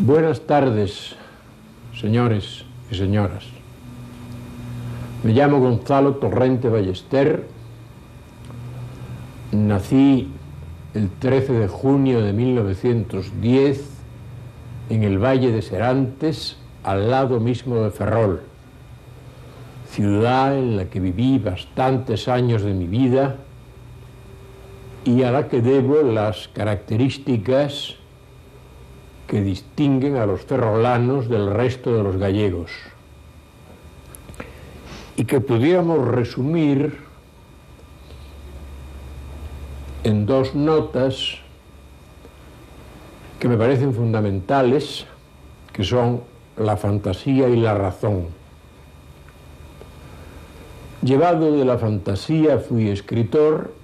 Buenas tardes, señores y señoras. Me llamo Gonzalo Torrente Ballester. Nací el 13 de junio de 1910 en el Valle de Serantes, al lado mismo de Ferrol, ciudad en la que viví bastantes años de mi vida y a la que debo las características que distinguen a los ferrolanos del resto de los gallegos. Y que pudiéramos resumir en dos notas que me parecen fundamentales, que son la fantasía y la razón. Llevado de la fantasía fui escritor,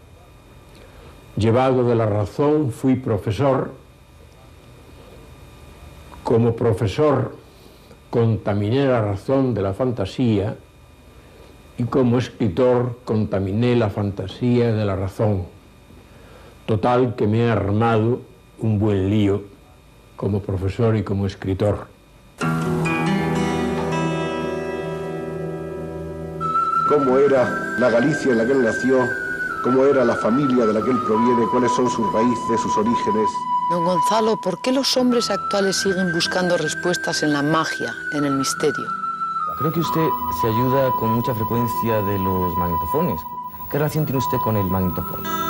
llevado de la razón fui profesor, como profesor contaminé la razón de la fantasía y como escritor contaminé la fantasía de la razón. Total que me he armado un buen lío como profesor y como escritor. ¿Cómo era la Galicia en la que él nació? ¿Cómo era la familia de la que él proviene? ¿Cuáles son sus raíces, sus orígenes? Don Gonzalo, ¿por qué los hombres actuales siguen buscando respuestas en la magia, en el misterio? Creo que usted se ayuda con mucha frecuencia de los magnetofones. ¿Qué relación tiene usted con el magnetofón?